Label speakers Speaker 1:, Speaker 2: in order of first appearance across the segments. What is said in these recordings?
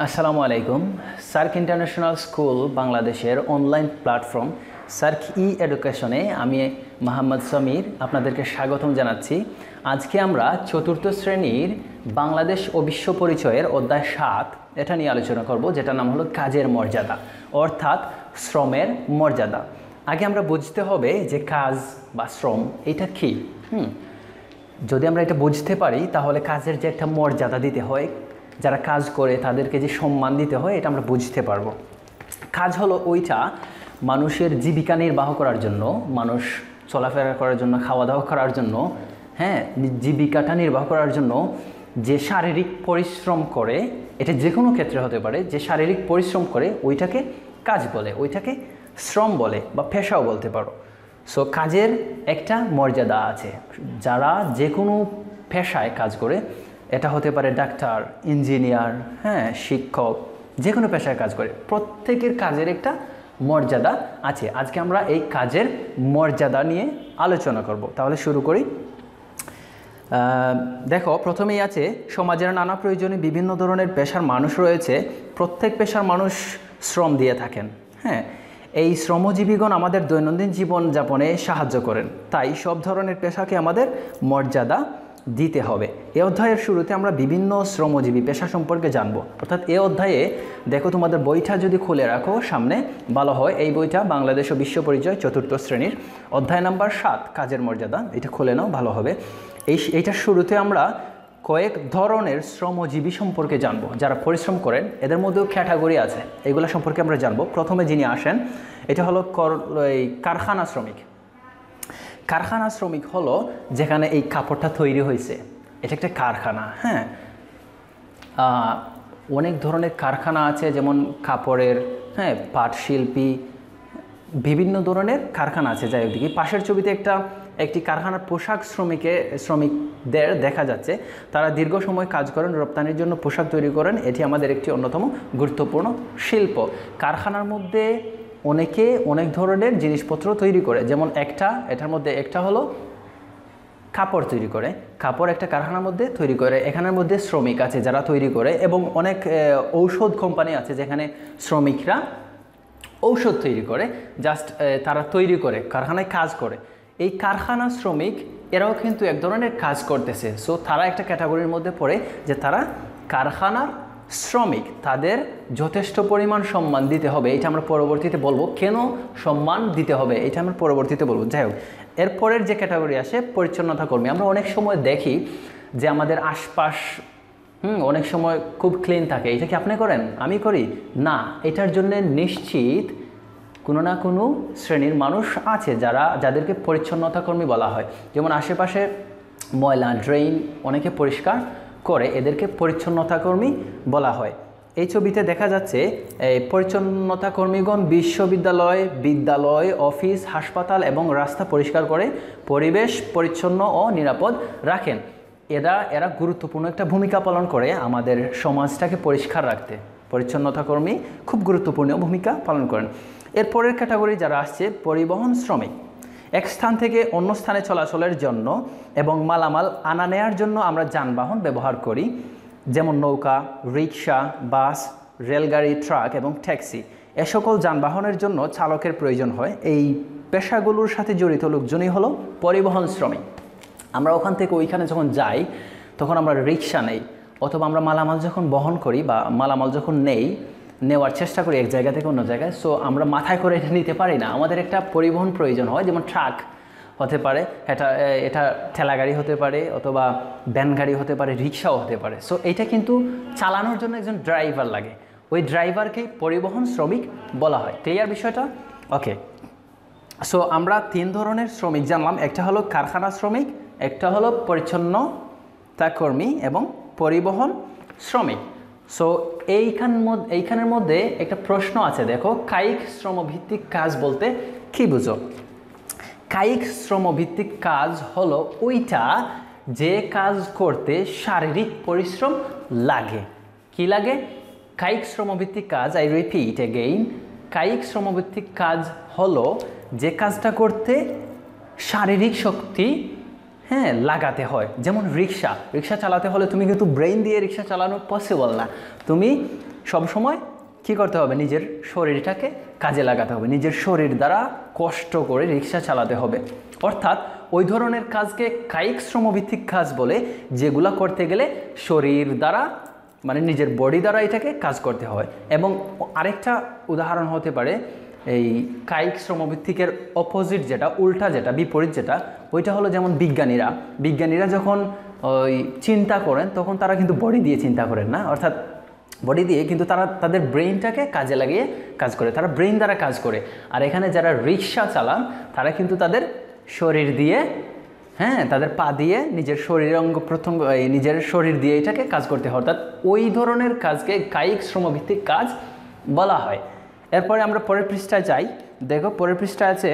Speaker 1: আসসালামু আলাইকুম। SAARC international school বাংলাদেশের অনলাইন প্ল্যাটফর্ম সার্ক ই এডুকেশনে আমি মোহাম্মদ সমীর আপনাদেরকে স্বাগতম জানাচ্ছি। আজকে আমরা চতুর্থ শ্রেণির বাংলাদেশ ও বিশ্ব পরিচয়ের অধ্যায় সাত, এটা নিয়ে আলোচনা করব যেটা নাম হলো কাজের মর্যাদা, অর্থাৎ শ্রমের মর্যাদা। আগে আমরা বুঝতে হবে যে কাজ বা শ্রম, এটা কী? হুম। যদি আমরা এটা বুঝতে পারি, তাহলে কাজের যে একটা মর্যাদা দিতে হয় যারা কাজ করে তাদেরকে যে সম্মান দিতে হয়, এটা আমরা বুঝতে পারব। কাজ হলো ওইটা মানুষের জীবিকা নির্বাহ করার জন্য, মানুষ চলাফেরা করার জন্য খাওয়া দাওয়া করার জন্য হ্যাঁ জীবিকাটা নির্বাহ করার জন্য যে শারীরিক পরিশ্রম করে, এটা যে কোনো ক্ষেত্রে হতে পারে, যে শারীরিক পরিশ্রম করে ওইটাকে কাজ বলে, ওইটাকে শ্রম বলে বা পেশাও বলতে পারো। সো কাজের একটা মর্যাদা আছে। যারা যে কোনো পেশায় কাজ করে এটা হতে পারে ডাক্তার, ইঞ্জিনিয়ার হ্যাঁ শিক্ষক যে কোনো পেশায় কাজ করে। প্রত্যেকের কাজের একটা মর্যাদা আছে। আজকে আমরা এই কাজের মর্যাদা নিয়ে আলোচনা করব। তাহলে শুরু করি। দেখো, প্রথমেই আছে, সমাজের নানা প্রয়োজনে বিভিন্ন ধরনের পেশার মানুষ রয়েছে। প্রত্যেক পেশার মানুষ শ্রম দিয়ে থাকেন হ্যাঁ। এই শ্রমজীবীগণ আমাদের দৈনন্দিন জীবন যাপনে সাহায্য করেন। তাই সব ধরনের পেশাকে আমাদের মর্যাদা দিতে হবে। এ অধ্যায়ের শুরুতে আমরা বিভিন্ন শ্রমজীবী পেশা সম্পর্কে জানব। অর্থাৎ এ অধ্যায়ে দেখো তোমাদের বইটা যদি খুলে রাখো, সামনে ভালো হয়, এই বইটা বাংলাদেশ ও বিশ্ব পরিচয় চতুর্থ শ্রেণির অধ্যায় নাম্বার সাত, কাজের মর্যাদা। এটা খুলে নাও, ভালো হবে। এই এইটার শুরুতে আমরা কয়েক ধরনের শ্রমজীবী সম্পর্কে জানব। যারা পরিশ্রম করেন, এদের মধ্যেও ক্যাটাগরি আছে। এগুলো সম্পর্কে আমরা জানব। প্রথমে যিনি আসেন, এটা হলো এই কারখানা শ্রমিক। কারখানা শ্রমিক হলো যেখানে এই কাপড়টা তৈরি হয়েছে। এটা একটা কারখানা হ্যাঁ? অনেক ধরনের কারখানা আছে, যেমন কাপড়ের হ্যাঁ পাট শিল্পী, বিভিন্ন ধরনের কারখানা আছে যাই ওদিকে পাশের ছবিতে একটা, একটি কারখানার পোশাক শ্রমিকে, শ্রমিকদের দেখা যাচ্ছে। তারা দীর্ঘ সময় কাজ করেন, রপ্তানির জন্য পোশাক তৈরি করেন। এটি আমাদের একটি অন্যতম গুরুত্বপূর্ণ শিল্প। কারখানার মধ্যে অনেকে অনেক ধরনের জিনিসপত্র তৈরি করে। যেমন একটা, এটার মধ্যে একটা হলো কাপড় তৈরি করে। কাপড় একটা কারখানার মধ্যে তৈরি করে। এখানের মধ্যে শ্রমিক আছে যারা তৈরি করে এবং অনেক ঔষধ কোম্পানি আছে যেখানে শ্রমিকরা ঔষধ তৈরি করে। জাস্ট তারা তৈরি করে, কারখানায় কাজ করে। এই কারখানা শ্রমিক, এরাও কিন্তু এক ধরনের কাজ করতেছে। সো তারা একটা ক্যাটাগরির মধ্যে পড়ে যে তারা কারখানার শ্রমিক, তাদের যথেষ্ট পরিমাণ সম্মান দিতে হবে। এটা আমরা পরবর্তীতে বলব। কেন সম্মান দিতে হবে? এটা আমরা পরবর্তীতে বলব। যাই হোক এরপরের যে ক্যাটাগরি আসে, পরিচ্ছন্নতা কর্মী। আমরা অনেক সময় দেখি যে আমাদের আশপাশ, হুম, অনেক সময় খুব ক্লিন থাকে। এটা কি আপনি করেন? আমি করি? না। এটার জন্য নিশ্চিত কোনো না কোনো শ্রেণির মানুষ আছে যারা, যাদেরকে পরিচ্ছন্নতা কর্মী বলা হয়। যেমন আশেপাশে ময়লা ড্রেন অনেকে পরিষ্কার করে এদেরকে পরিচ্ছন্নতা কর্মী বলা হয়। এই ছবিতে দেখা যাচ্ছে, এই পরিচ্ছন্নতা কর্মীগণ বিশ্ববিদ্যালয়, বিদ্যালয়, অফিস, হাসপাতাল এবং রাস্তা পরিষ্কার করে পরিবেশ পরিচ্ছন্ন ও নিরাপদ রাখেন। এরা এরা গুরুত্বপূর্ণ একটা ভূমিকা পালন করে আমাদের সমাজটাকে পরিষ্কার রাখতে। পরিচ্ছন্নতা কর্মী খুব গুরুত্বপূর্ণ ভূমিকা পালন করেন। এরপরের ক্যাটাগরি যারা আসছে, পরিবহন শ্রমিক। এক স্থান থেকে অন্য স্থানে চলাচলের জন্য এবং মালামাল আনা নেয়ার জন্য আমরা যানবাহন ব্যবহার করি, যেমন নৌকা রিক্সা বাস, রেলগাড়ি, ট্রাক এবং ট্যাক্সি। এ সকল যানবাহনের জন্য চালকের প্রয়োজন হয়। এই পেশাগুলোর সাথে জড়িত লোকজনই হলো পরিবহন শ্রমিক। আমরা ওখান থেকে ওইখানে যখন যাই, তখন আমরা রিক্সা নেই অথবা আমরা মালামাল যখন বহন করি বা মালামাল যখন নেই নেওয়ার চেষ্টা করি এক জায়গা থেকে অন্য জায়গায়। সো আমরা মাথায় করে এটা নিতে পারি না। আমাদের একটা পরিবহন প্রয়োজন হয়, যেমন ট্রাক হতে পারে, এটা এটা ঠেলা গাড়ি হতে পারে, অথবা ভ্যান গাড়ি হতে পারে, রিক্সাও হতে পারে। সো এটা কিন্তু চালানোর জন্য একজন ড্রাইভার লাগে। ওই ড্রাইভারকেই পরিবহন শ্রমিক বলা হয়। ক্লিয়ার বিষয়টা? ওকে সো আমরা তিন ধরনের শ্রমিক জানলাম। একটা হলো কারখানা শ্রমিক, একটা হলো পরিচ্ছন্নতা কর্মী এবং পরিবহন শ্রমিক। সো এইখান এইখানের মধ্যে একটা প্রশ্ন আছে, দেখো, কায়িক শ্রমভিত্তিক কাজ বলতে কি বুঝো? কায়িক শ্রমভিত্তিক কাজ হলো ওইটা যে কাজ করতে শারীরিক পরিশ্রম লাগে। কি লাগে? কায়িক শ্রমভিত্তিক কাজ আই রিপিট এগেইন কায়িক শ্রমভিত্তিক কাজ হলো যে কাজটা করতে শারীরিক শক্তি হ্যাঁ লাগাতে হয়। যেমন রিক্সা। রিক্সা চালাতে হলে তুমি কিন্তু ব্রেন দিয়ে রিক্সা চালানো পসিবল না। তুমি সবসময় কি করতে হবে? নিজের শরীরটাকে কাজে লাগাতে হবে। নিজের শরীর দ্বারা কষ্ট করে রিক্সা চালাতে হবে। অর্থাৎ ওই ধরনের কাজকে কায়িক শ্রমভিত্তিক কাজ বলে, যেগুলা করতে গেলে শরীর দ্বারা মানে নিজের বডি দ্বারা এটাকে কাজ করতে হয়। এবং আরেকটা উদাহরণ হতে পারে এই কায়িক শ্রমভিত্তিকের অপোজিট যেটা, উল্টা যেটা, বিপরীত যেটা, ওইটা হলো যেমন বিজ্ঞানীরা। বিজ্ঞানীরা যখন ওই চিন্তা করেন, তখন তারা কিন্তু বডি দিয়ে চিন্তা করেন না। অর্থাৎ বডি দিয়ে কিন্তু তারা তাদের ব্রেইনটাকে কাজে লাগিয়ে কাজ করে। তারা ব্রেইন দ্বারা কাজ করে। আর এখানে যারা রিক্সা চালান, তারা কিন্তু তাদের শরীর দিয়ে হ্যাঁ তাদের পা দিয়ে নিজের শরীর অঙ্গ এই নিজের শরীর দিয়ে এটাকে কাজ করতে হয়। অর্থাৎ ওই ধরনের কাজকে কায়িক শ্রমভিত্তিক কাজ বলা হয়। এরপরে আমরা পরের পৃষ্ঠায় যাই। দেখো, পরের পৃষ্ঠায় আছে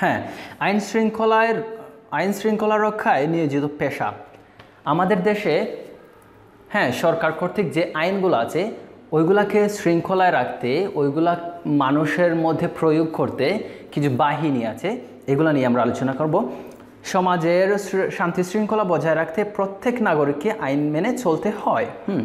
Speaker 1: হ্যাঁ আইন শৃঙ্খলার, আইন শৃঙ্খলা রক্ষায় নিয়োজিত পেশা। আমাদের দেশে হ্যাঁ সরকার কর্তৃক যে আইনগুলো আছে, ওইগুলাকে শৃঙ্খলায় রাখতে, ওইগুলা মানুষের মধ্যে প্রয়োগ করতে কিছু বাহিনী আছে, এগুলো নিয়ে আমরা আলোচনা করব। সমাজের শান্তি শৃঙ্খলা বজায় রাখতে প্রত্যেক নাগরিককে আইন মেনে চলতে হয়। হুম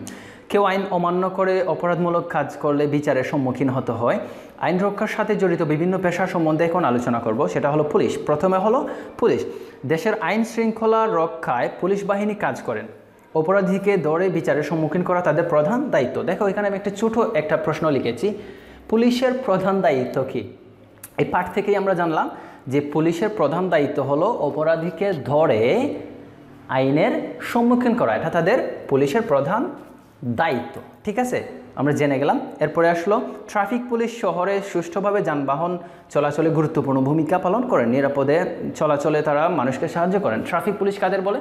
Speaker 1: কেউ আইন অমান্য করে অপরাধমূলক কাজ করলে বিচারের সম্মুখীন হতে হয়। আইন রক্ষার সাথে জড়িত বিভিন্ন পেশা সম্বন্ধে এখন আলোচনা করব। সেটা হলো পুলিশ। প্রথমে হলো পুলিশ। দেশের আইন শৃঙ্খলা রক্ষায় পুলিশ বাহিনী কাজ করেন। অপরাধীকে ধরে বিচারের সম্মুখীন করা তাদের প্রধান দায়িত্ব। দেখো, এখানে আমি একটা ছোটো একটা প্রশ্ন লিখেছি। পুলিশের প্রধান দায়িত্ব কি? এই পাঠ থেকেই আমরা জানলাম যে পুলিশের প্রধান দায়িত্ব হলো অপরাধীকে ধরে আইনের সম্মুখীন করা। এটা তাদের পুলিশের প্রধান দায়িত্ব, ঠিক আছে? আমরা জেনে গেলাম। এরপরে আসলো, ট্রাফিক পুলিশ শহরে সুষ্ঠুভাবে যানবাহন চলাচলে গুরুত্বপূর্ণ ভূমিকা পালন করেন নিরাপদে চলাচলে তারা মানুষকে সাহায্য করেন। ট্রাফিক পুলিশ কাদের বলে?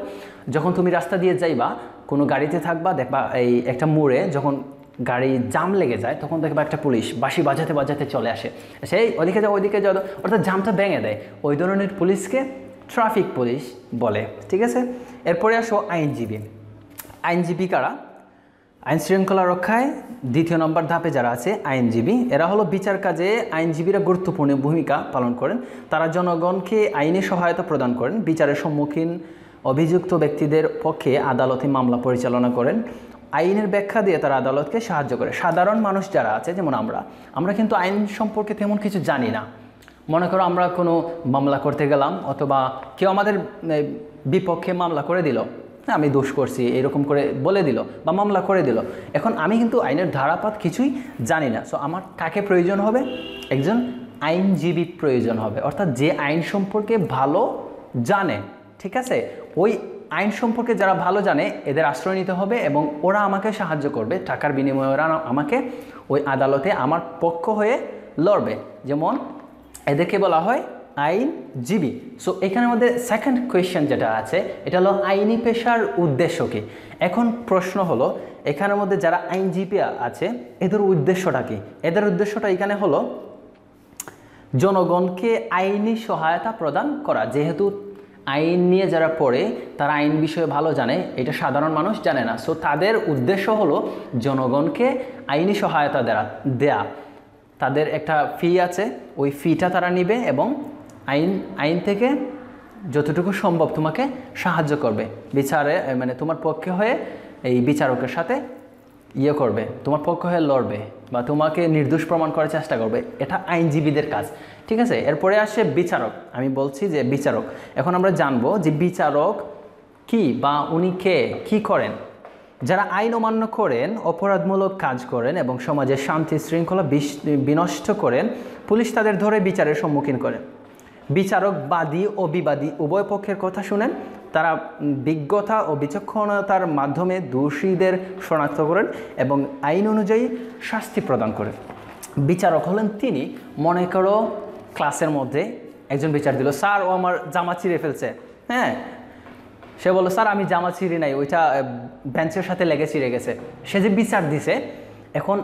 Speaker 1: যখন তুমি রাস্তা দিয়ে যাইবা, কোনো গাড়িতে থাকবা, দেখবা এই একটা মোড়ে যখন গাড়ি জাম লেগে যায়, তখন দেখবা একটা পুলিশ বাঁশি বাজাতে বাজাতে চলে আসে। সেই ওদিকে যাও ওইদিকে যাও, অর্থাৎ জামটা ভেঙে দেয়। ওই ধরনের পুলিশকে ট্রাফিক পুলিশ বলে, ঠিক আছে? এরপরে আসো আইনজীবী। আইনজীবী কারা? আইন শৃঙ্খলা রক্ষায় দ্বিতীয় নম্বর ধাপে যারা আছে, আইনজীবী, এরা হলো বিচার কাজে আইনজীবীরা গুরুত্বপূর্ণ ভূমিকা পালন করেন। তারা জনগণকে আইনি সহায়তা প্রদান করেন, বিচারের সম্মুখীন অভিযুক্ত ব্যক্তিদের পক্ষে আদালতে মামলা পরিচালনা করেন। আইনের ব্যাখ্যা দিয়ে তারা আদালতকে সাহায্য করে। সাধারণ মানুষ যারা আছে, যেমন আমরা আমরা কিন্তু আইন সম্পর্কে তেমন কিছু জানি না। মনে করো আমরা কোনো মামলা করতে গেলাম, অথবা কেউ আমাদের বিপক্ষে মামলা করে দিল। হ্যাঁ আমি দোষ করছি। এরকম করে বলে দিল বা মামলা করে দিল। এখন আমি কিন্তু আইনের ধারাপাত কিছুই জানি না। সো আমার কাকে প্রয়োজন হবে? একজন আইনজীবী প্রয়োজন হবে। অর্থাৎ যে আইন সম্পর্কে ভালো জানে, ঠিক আছে? ওই আইন সম্পর্কে যারা ভালো জানে, এদের আশ্রয় নিতে হবে এবং ওরা আমাকে সাহায্য করবে। টাকার বিনিময়ে ওরা আমাকে ওই আদালতে আমার পক্ষ হয়ে লড়বে। যেমন এদেরকে বলা হয় আইনজীবী সো এখানে আমাদের সেকেন্ড কোয়েশ্চেন যেটা আছে, এটা হলো আইনি পেশার উদ্দেশ্য কি? এখন প্রশ্ন হলো, এখানের মধ্যে যারা আইনজীবী আছে, এদের উদ্দেশ্যটা কি? এদের উদ্দেশ্যটা এখানে হলো, জনগণকে আইনি সহায়তা প্রদান করা। যেহেতু আইন নিয়ে যারা পড়ে, তারা আইন বিষয়ে ভালো জানে, এটা সাধারণ মানুষ জানে না। সো তাদের উদ্দেশ্য হলো জনগণকে আইনি সহায়তা দেয়া। দেয়া। তাদের একটা ফি আছে, ওই ফিটা তারা নিবে এবং আইন আইন থেকে যতটুকু সম্ভব তোমাকে সাহায্য করবে। বিচারে মানে তোমার পক্ষে হয়ে এই বিচারকের সাথে ইয়ে করবে, তোমার পক্ষ হয়ে লড়বে বা তোমাকে নির্দোষ প্রমাণ করার চেষ্টা করবে। এটা আইনজীবীদের কাজ, ঠিক আছে? এরপরে আসে বিচারক। আমি বলছি যে বিচারক। এখন আমরা জানব যে বিচারক কি বা উনি কে, কি করেন? যারা আইন অমান্য করেন, অপরাধমূলক কাজ করেন এবং সমাজের শান্তি শৃঙ্খলা বিনষ্ট করেন, পুলিশ তাদের ধরে বিচারের সম্মুখীন করেন বিচারক বাদী ও বিবাদী উভয় পক্ষের কথা শুনেন। তারা বিজ্ঞতা ও বিচক্ষণতার মাধ্যমে দোষীদের শনাক্ত করেন এবং আইন অনুযায়ী শাস্তি প্রদান করেন। বিচারক হলেন তিনি। মনে করো ক্লাসের মধ্যে একজন বিচার দিল, স্যার, ও আমার জামা চিরে ফেলছে। হ্যাঁ? সে বলল, স্যার, আমি জামা ছিঁড়ি নাই, ওইটা বেঞ্চের সাথে লেগে ছিঁড়ে গেছে। সে যে বিচার দিছে, এখন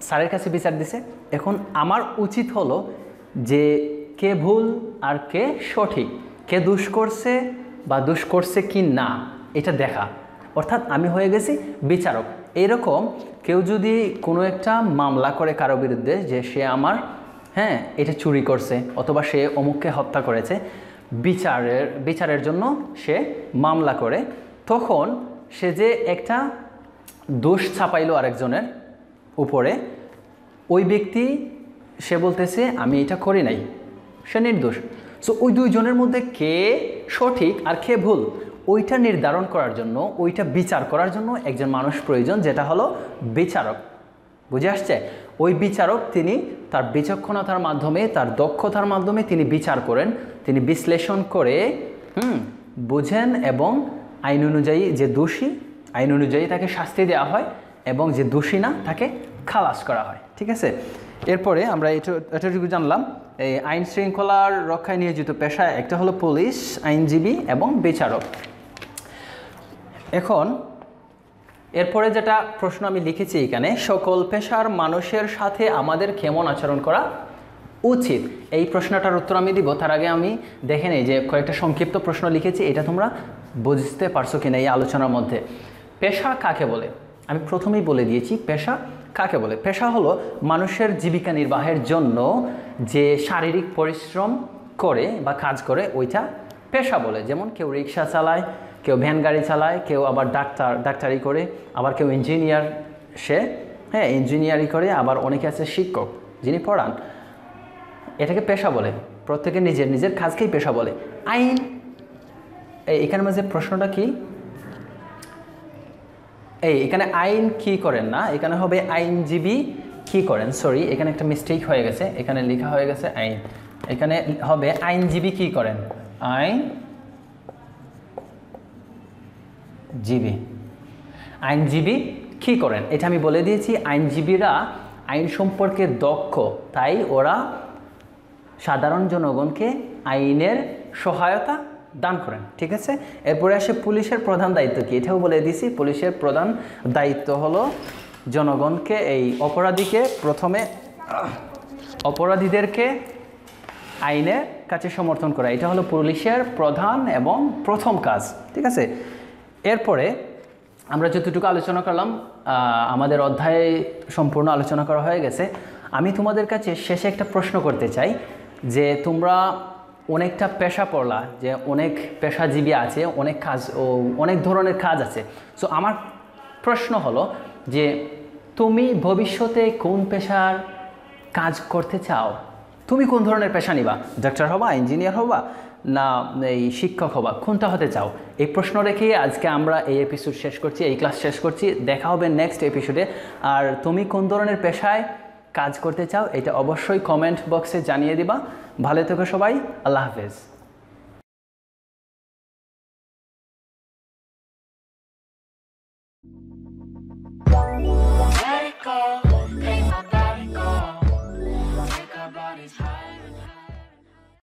Speaker 1: স্যারের কাছে বিচার দিছে। এখন আমার উচিত হলো যে কে ভুল আর কে সঠিক? কে দুষ করছে বা দুষ করছে কি না? এটা দেখা। অর্থাৎ আমি হয়ে গেছি বিচারক। এরকম কেউ যদি কোনো একটা মামলা করে কারও বিরুদ্ধে যে সে আমার হ্যাঁ এটা চুরি করছে অথবা সে অমুককে হত্যা করেছে, বিচারের বিচারের জন্য সে মামলা করে, তখন সে যে একটা দোষ ছাপাইলো আরেকজনের উপরে, ওই ব্যক্তি সে বলতেছে, আমি এটা করি নাই। সে নির্দোষ। সো ওই দুইজনের মধ্যে কে সঠিক আর কে ভুল, ওইটা নির্ধারণ করার জন্য, ওইটা বিচার করার জন্য একজন মানুষ প্রয়োজন, যেটা হলো বিচারক। বুঝে আসছে? ওই বিচারক তিনি তার বিচক্ষণতার মাধ্যমে, তার দক্ষতার মাধ্যমে তিনি বিচার করেন, তিনি বিশ্লেষণ করে, হুম, বুঝেন এবং আইন অনুযায়ী যে দোষী, আইন অনুযায়ী তাকে শাস্তি দেওয়া হয় এবং যে দোষী না, তাকে খালাস করা হয়। ঠিক আছে? এরপরে আমরা এটা জানলাম, এই আইন শৃঙ্খলার রক্ষায় নিয়োজিত পেশা একটা হলো পুলিশ, আইনজীবী এবং বিচারক। এখন, এরপরে যেটা প্রশ্ন আমি লিখেছি এখানে, সকল পেশার মানুষের সাথে আমাদের কেমন আচরণ করা উচিত? এই প্রশ্নটার উত্তর আমি দিব, তার আগে আমি দেখে নেই যে কয়েকটা সংক্ষিপ্ত প্রশ্ন লিখেছি, এটা তোমরা বুঝতে পারছ কিনা এই আলোচনার মধ্যে। পেশা কাকে বলে? আমি প্রথমেই বলে দিয়েছি, পেশা কাকে বলে? পেশা হলো মানুষের জীবিকা নির্বাহের জন্য যে শারীরিক পরিশ্রম করে বা কাজ করে, ওইটা পেশা বলে। যেমন কেউ রিক্সা চালায়, কেউ ভ্যান গাড়ি চালায়, কেউ আবার ডাক্তার, ডাক্তারি করে, আবার কেউ ইঞ্জিনিয়ার সে হ্যাঁ ইঞ্জিনিয়ারিং করে, আবার অনেকে আছে শিক্ষক যিনি পড়ান। এটাকে পেশা বলে। প্রত্যেকে নিজের নিজের কাজকেই পেশা বলে। আইন এখানে মাঝে প্রশ্নটা কি? এই, এখানে আইন কি করেন না? এখানে হবে আইনজীবী কি করেন? সরি এখানে একটা মিস্টেক হয়ে গেছে। এখানে লেখা হয়ে গেছে আইন। এখানে হবে আইনজীবী কি করেন? আইন জীবী আইনজীবী কি করেন? এটা আমি বলে দিয়েছি, আইনজীবীরা আইন সম্পর্কে দক্ষ। তাই ওরা সাধারণ জনগণকে আইনের সহায়তা দান করেন, ঠিক আছে? এরপরে আসে পুলিশের প্রধান দায়িত্ব কি? এটাও বলে দিছি, পুলিশের প্রধান দায়িত্ব হলো জনগণকে, এই অপরাধীকে প্রথমে, অপরাধীদেরকে আইনের কাছে সমর্থন করা। এটা হলো পুলিশের প্রধান এবং প্রথম কাজ, ঠিক আছে? এরপরে আমরা যতটুকু আলোচনা করলাম আমাদের অধ্যায়ে সম্পূর্ণ আলোচনা করা হয়ে গেছে। আমি তোমাদের কাছে শেষে একটা প্রশ্ন করতে চাই, যে তোমরা অনেকটা পেশা পড়লা, যে অনেক পেশাজীবী আছে, অনেক কাজ ও অনেক ধরনের কাজ আছে। সো আমার প্রশ্ন হলো যে তুমি ভবিষ্যতে কোন পেশার কাজ করতে চাও? তুমি কোন ধরনের পেশা নিবা? ডাক্তার হবা, ইঞ্জিনিয়ার হবা, না এই শিক্ষক হবা? কোনটা হতে চাও? এই প্রশ্ন রেখেই আজকে আমরা এই এপিসোড শেষ করছি, এই ক্লাস শেষ করছি। দেখা হবে নেক্সট এপিসোডে আর তুমি কোন ধরনের পেশায় কাজ করতে চাও এটা অবশ্যই কমেন্ট বক্সে জানিয়ে দিবা। ভালো থেকো সবাই আল্লাহ হাফেজ।